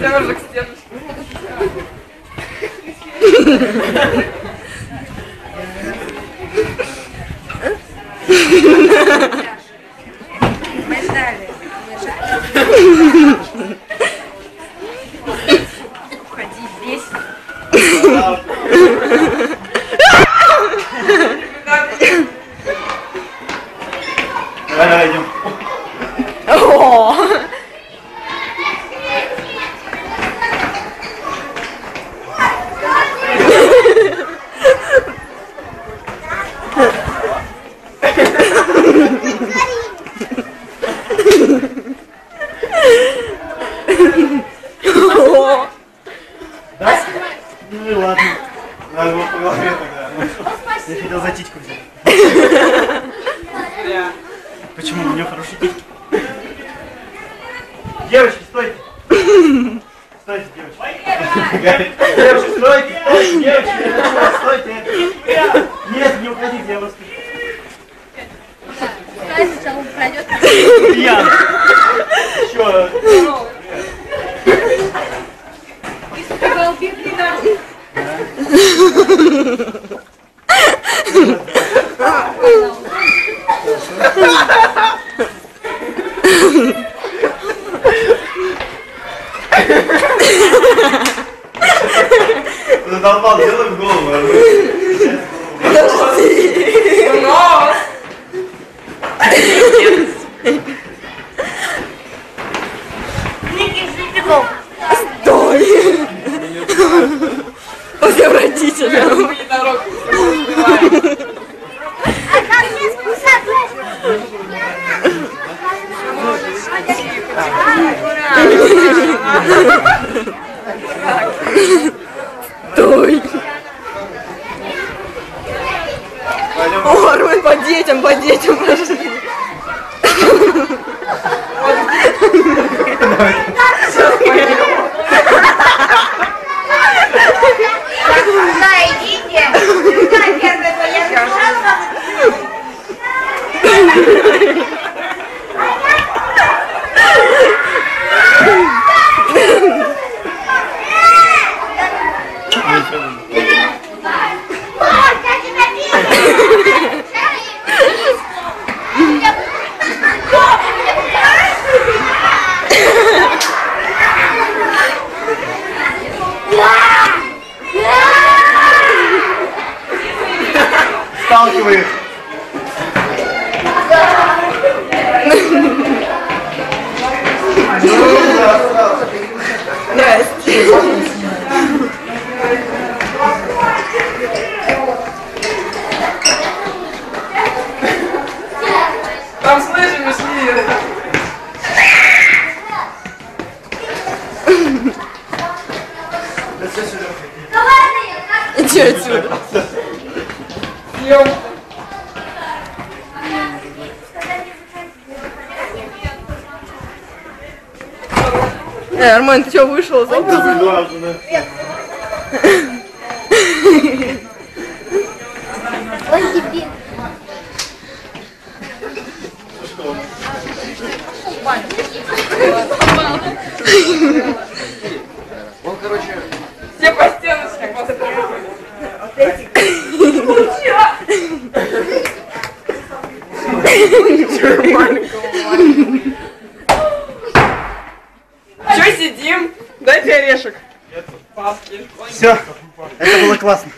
Я уже к стеночке. Мы ждали. Уходи Давай, идем. О! Да? Ну и ладно. Надо его по голове тогда. Я хотел за титьку взять. Почему? У него хорошие титьки. Девочки, стойте. Стойте, девочки. Девочки, стойте, девочки. Стойте. Нет, не уходите, я вас Пускай сначала пройдет. пьян. Еще. Сказал, беги дальше. Задолбал, делай в голову. а вы- Нос! Стой! Отвратительно. Мы Пойдем. О, Армен, по детям, по детям, пошли. Куда Сталкивай их. Здрасте. Там с лыжами шли. Иди отсюда. Съем. Э, Армен, ты что, вышел? Забыл? Забыл, да. Ой, тебе. Все по стеночкам посмотрели. Че сидим? Дайте орешек. Все, это было классно.